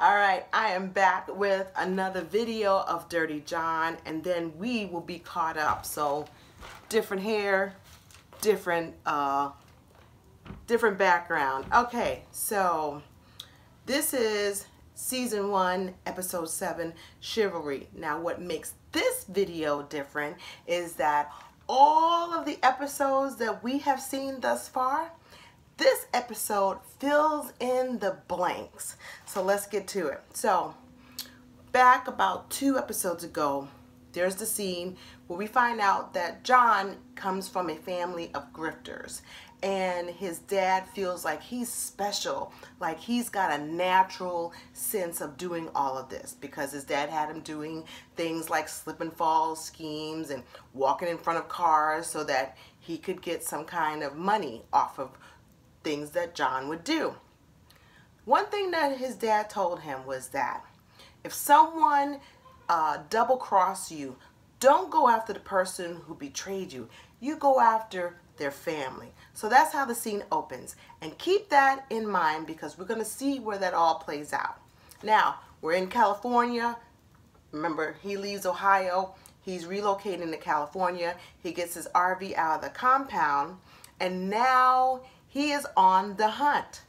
All right, I am back with another video of Dirty John and then we will be caught up. So different hair, different uh, different background. Okay, so this is season one, episode seven, Chivalry. Now what makes this video different is that all of the episodes that we have seen thus far this episode fills in the blanks. So let's get to it. So back about two episodes ago, there's the scene where we find out that John comes from a family of grifters and his dad feels like he's special, like he's got a natural sense of doing all of this because his dad had him doing things like slip and fall schemes and walking in front of cars so that he could get some kind of money off of things that John would do. One thing that his dad told him was that if someone uh, double cross you, don't go after the person who betrayed you. You go after their family. So that's how the scene opens. And keep that in mind because we're going to see where that all plays out. Now, we're in California. Remember, he leaves Ohio. He's relocating to California. He gets his RV out of the compound. And now he is on the hunt.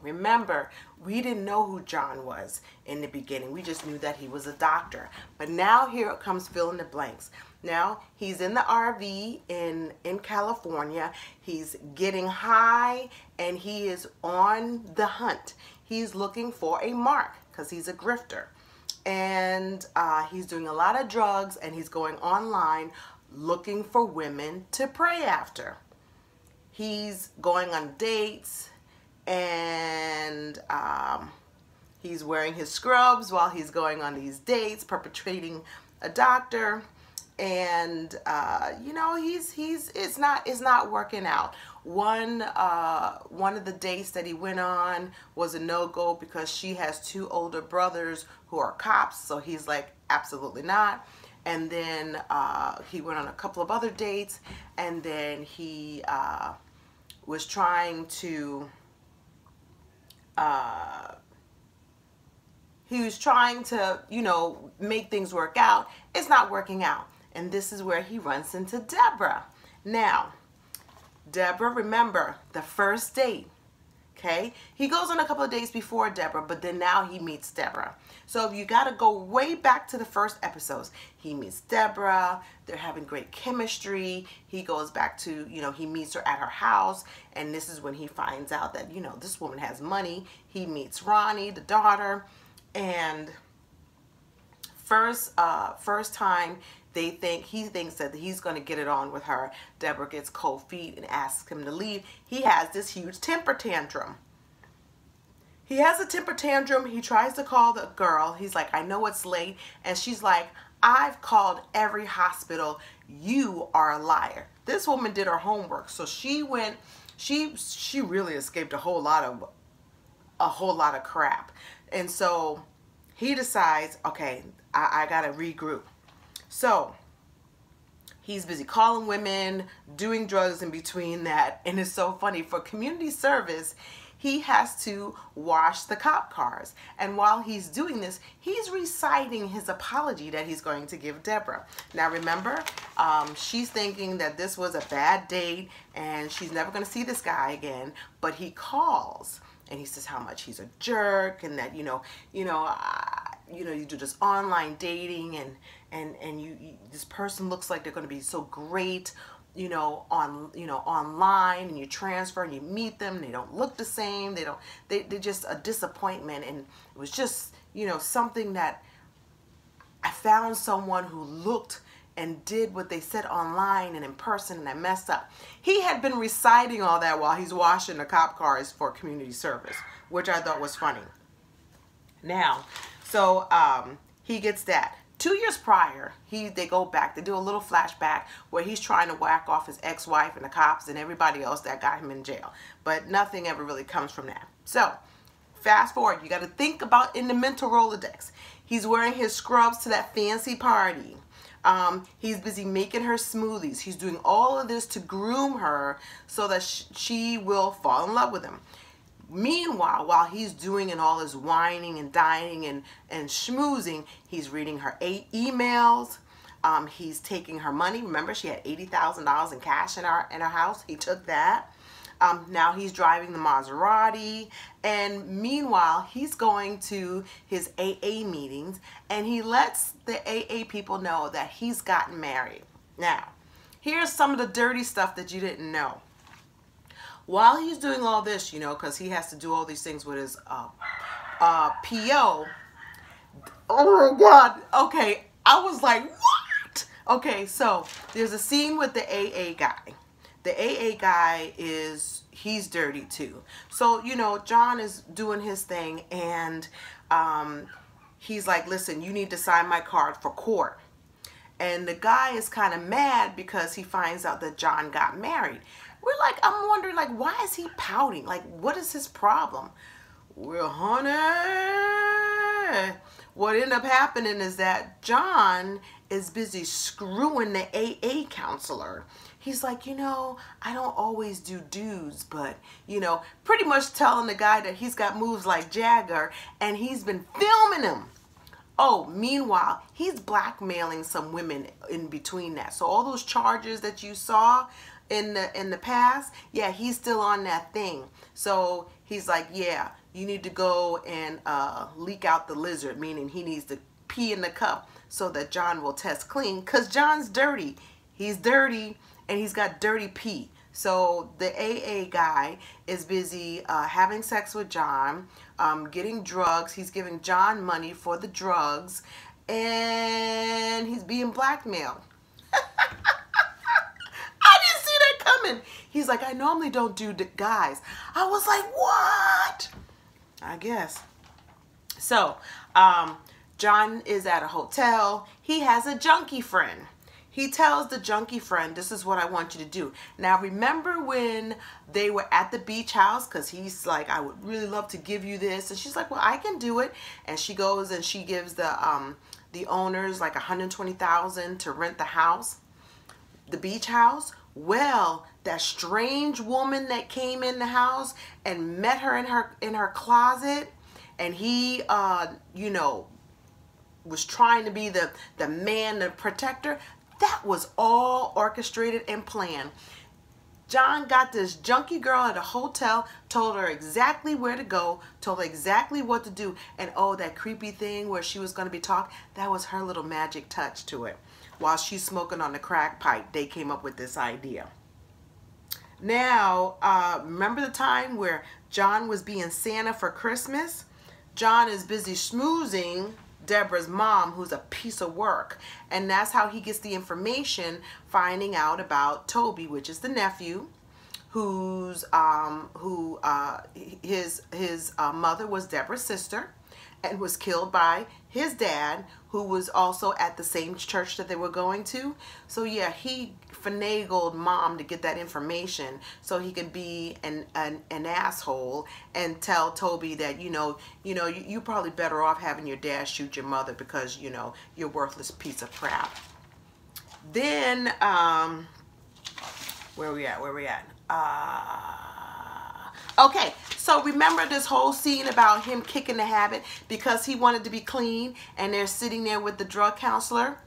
Remember, we didn't know who John was in the beginning. We just knew that he was a doctor. But now here it comes fill in the blanks. Now he's in the RV in, in California. He's getting high and he is on the hunt. He's looking for a mark because he's a grifter. And uh, he's doing a lot of drugs and he's going online looking for women to prey after he's going on dates and um, he's wearing his scrubs while he's going on these dates, perpetrating a doctor. And uh, you know he's he's it's not it's not working out. One uh, one of the dates that he went on was a no go because she has two older brothers who are cops. So he's like absolutely not and then uh, he went on a couple of other dates and then he uh, was trying to uh, he was trying to, you know, make things work out. It's not working out. And this is where he runs into Deborah. Now, Deborah, remember, the first date, okay? He goes on a couple of days before Deborah, but then now he meets Deborah. So you got to go way back to the first episodes. He meets Deborah. They're having great chemistry. He goes back to, you know, he meets her at her house. And this is when he finds out that, you know, this woman has money. He meets Ronnie, the daughter. And first, uh, first time they think he thinks that he's going to get it on with her. Deborah gets cold feet and asks him to leave. He has this huge temper tantrum. He has a temper tantrum. He tries to call the girl. He's like, I know it's late. And she's like, I've called every hospital. You are a liar. This woman did her homework. So she went, she, she really escaped a whole lot of, a whole lot of crap. And so he decides, okay, I, I got to regroup. So he's busy calling women, doing drugs in between that. And it's so funny for community service, he has to wash the cop cars. And while he's doing this, he's reciting his apology that he's going to give Deborah. Now remember, um, she's thinking that this was a bad date and she's never going to see this guy again, but he calls and he says how much he's a jerk and that, you know, you know, uh, you know, you do this online dating and, and, and you, you this person looks like they're going to be so great you know, on, you know, online and you transfer and you meet them, they don't look the same. They don't, they, they're just a disappointment. And it was just, you know, something that I found someone who looked and did what they said online and in person and I messed up. He had been reciting all that while he's washing the cop cars for community service, which I thought was funny. Now, so um, he gets that. Two years prior, he they go back. They do a little flashback where he's trying to whack off his ex-wife and the cops and everybody else that got him in jail. But nothing ever really comes from that. So, fast forward. You got to think about in the mental Rolodex. He's wearing his scrubs to that fancy party. Um, he's busy making her smoothies. He's doing all of this to groom her so that sh she will fall in love with him. Meanwhile, while he's doing and all his wining and dining and, and schmoozing, he's reading her eight emails. Um, he's taking her money. Remember, she had $80,000 in cash in our, in our house. He took that. Um, now he's driving the Maserati. And meanwhile, he's going to his AA meetings and he lets the AA people know that he's gotten married. Now, here's some of the dirty stuff that you didn't know. While he's doing all this, you know, because he has to do all these things with his uh, uh, PO. Oh my God. Okay, I was like, what? Okay, so there's a scene with the AA guy the AA guy is he's dirty too. So, you know, John is doing his thing and um, he's like, listen, you need to sign my card for court. And the guy is kind of mad because he finds out that John got married. We're like, I'm wondering, like, why is he pouting? Like, what is his problem? Well, honey, what ended up happening is that John is busy screwing the AA counselor he's like, you know, I don't always do dudes, but, you know, pretty much telling the guy that he's got moves like Jagger and he's been filming him. Oh, meanwhile, he's blackmailing some women in between that. So all those charges that you saw in the in the past, yeah, he's still on that thing. So he's like, yeah, you need to go and uh, leak out the lizard, meaning he needs to pee in the cup so that John will test clean because John's dirty. He's dirty and he's got dirty pee. So the AA guy is busy uh, having sex with John, um, getting drugs. He's giving John money for the drugs, and he's being blackmailed. I didn't see that coming. He's like, I normally don't do guys. I was like, what? I guess. So, um, John is at a hotel. He has a junkie friend he tells the junkie friend, this is what I want you to do. Now, remember when they were at the beach house? Because he's like, I would really love to give you this. And she's like, well, I can do it. And she goes and she gives the, um, the owners like 120000 to rent the house, the beach house. Well, that strange woman that came in the house and met her in her in her closet and he uh you know was trying to be the the man the protector that was all orchestrated and planned. John got this junkie girl at a hotel, told her exactly where to go, told her exactly what to do, and oh, that creepy thing where she was going to be talked, that was her little magic touch to it. While she's smoking on the crack pipe, they came up with this idea. Now, uh, remember the time where John was being Santa for Christmas? John is busy schmoozing Deborah's mom, who's a piece of work. And that's how he gets the information, finding out about Toby, which is the nephew, who's um, who uh, his his uh, mother was Deborah's sister, and was killed by his dad, who was also at the same church that they were going to. So yeah, he finagled mom to get that information so he could be an, an, an asshole and tell Toby that, you know, you know, you, you probably better off having your dad shoot your mother because, you know, you're worthless piece of crap. Then, um, where we at? Where we at? Uh, Okay, so remember this whole scene about him kicking the habit because he wanted to be clean and they're sitting there with the drug counselor?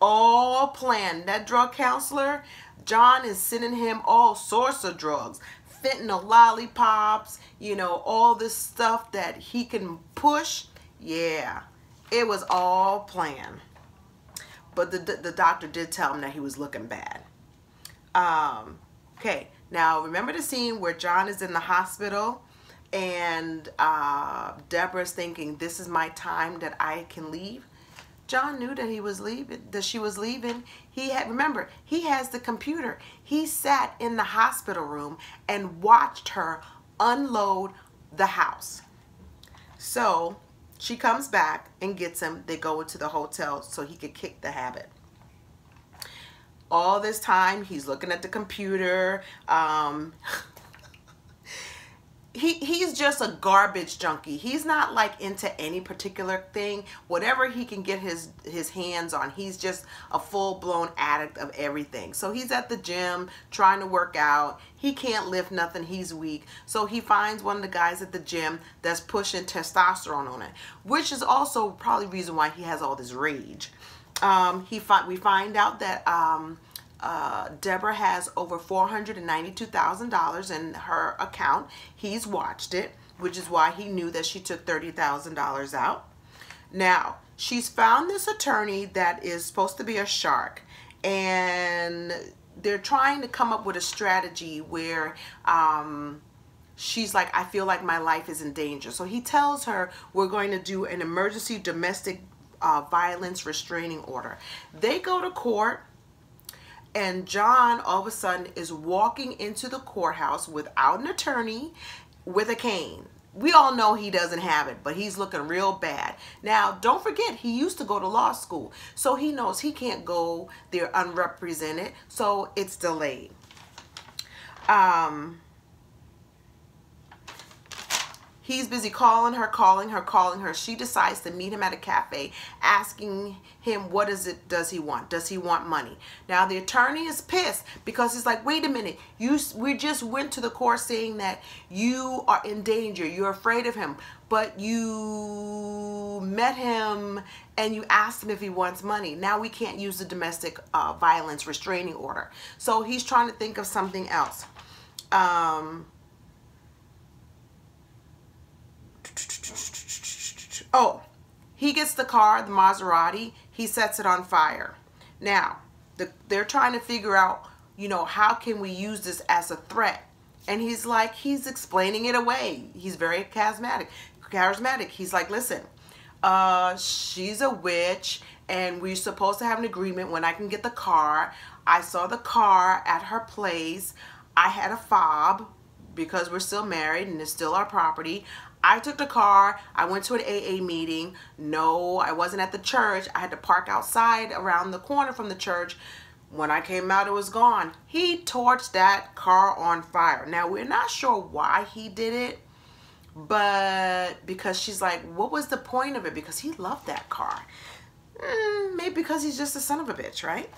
All planned. That drug counselor, John is sending him all sorts of drugs. Fentanyl lollipops, you know, all this stuff that he can push. Yeah, it was all planned. But the, the, doctor did tell him that he was looking bad. Um, okay, now, remember the scene where John is in the hospital and uh, Deborah's thinking, this is my time that I can leave? John knew that he was leaving, that she was leaving. He had, remember, he has the computer. He sat in the hospital room and watched her unload the house. So she comes back and gets him. They go into the hotel so he could kick the habit all this time he's looking at the computer um, he he's just a garbage junkie. He's not like into any particular thing. Whatever he can get his his hands on, he's just a full-blown addict of everything. So he's at the gym trying to work out. He can't lift nothing. He's weak. So he finds one of the guys at the gym that's pushing testosterone on it, which is also probably the reason why he has all this rage. Um, he fi we find out that um, uh, Deborah has over $492,000 in her account. He's watched it, which is why he knew that she took $30,000 out. Now, she's found this attorney that is supposed to be a shark, and they're trying to come up with a strategy where um, she's like, I feel like my life is in danger. So he tells her, we're going to do an emergency domestic uh, violence restraining order. They go to court and John all of a sudden is walking into the courthouse without an attorney with a cane. We all know he doesn't have it, but he's looking real bad. Now, don't forget, he used to go to law school, so he knows he can't go there unrepresented, so it's delayed. Um, He's busy calling her, calling her, calling her. She decides to meet him at a cafe, asking him what is it does he want? Does he want money? Now the attorney is pissed because he's like, wait a minute, you we just went to the court saying that you are in danger, you're afraid of him, but you met him and you asked him if he wants money. Now we can't use the domestic uh, violence restraining order. So he's trying to think of something else. Um, Oh, he gets the car, the Maserati, he sets it on fire. Now, the, they're trying to figure out, you know, how can we use this as a threat? And he's like, he's explaining it away. He's very charismatic. Charismatic. He's like, listen, uh, she's a witch and we're supposed to have an agreement when I can get the car. I saw the car at her place. I had a fob because we're still married and it's still our property. I took the car. I went to an AA meeting. No, I wasn't at the church. I had to park outside around the corner from the church. When I came out, it was gone. He torched that car on fire. Now, we're not sure why he did it, but because she's like, what was the point of it? Because he loved that car. Mm, maybe because he's just a son of a bitch, right?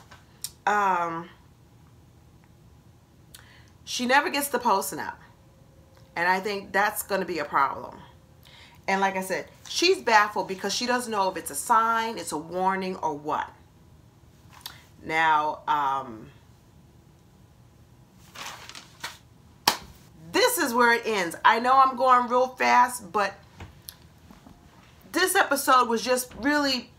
Um, she never gets the posting up. And I think that's going to be a problem. And like I said, she's baffled because she doesn't know if it's a sign, it's a warning, or what. Now, um, this is where it ends. I know I'm going real fast, but this episode was just really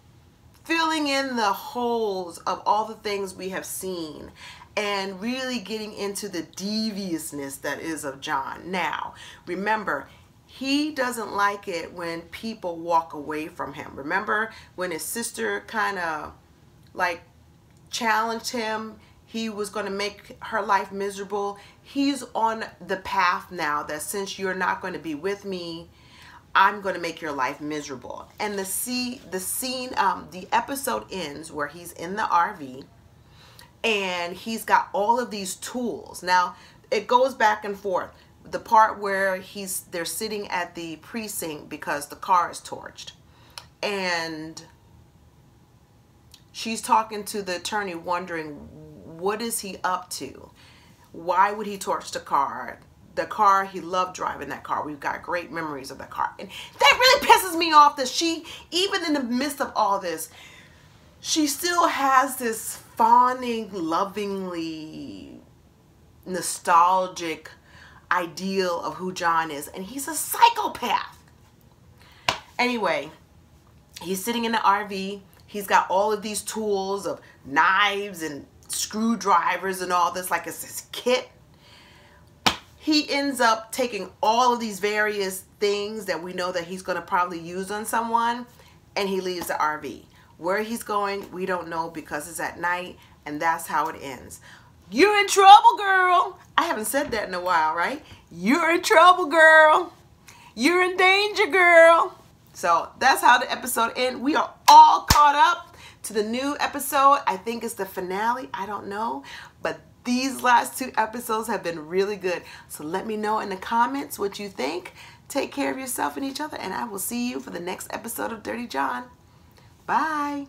filling in the holes of all the things we have seen and really getting into the deviousness that is of John. Now, remember, he doesn't like it when people walk away from him. Remember when his sister kind of like challenged him, he was going to make her life miserable. He's on the path now that since you're not going to be with me, I'm going to make your life miserable. And the see the scene um the episode ends where he's in the RV and he's got all of these tools. Now, it goes back and forth. The part where he's they're sitting at the precinct because the car is torched. And she's talking to the attorney wondering what is he up to? Why would he torch the car? The car, he loved driving that car. We've got great memories of that car. And that really pisses me off that she, even in the midst of all this, she still has this fawning, lovingly nostalgic ideal of who John is. And he's a psychopath. Anyway, he's sitting in the RV. He's got all of these tools of knives and screwdrivers and all this like it's his kit. He ends up taking all of these various things that we know that he's going to probably use on someone and he leaves the RV. Where he's going, we don't know because it's at night and that's how it ends. You're in trouble, girl. I haven't said that in a while, right? You're in trouble, girl. You're in danger, girl. So that's how the episode ends. We are all caught up to the new episode. I think it's the finale. I don't know. But these last two episodes have been really good. So let me know in the comments what you think. Take care of yourself and each other, and I will see you for the next episode of Dirty John. Bye.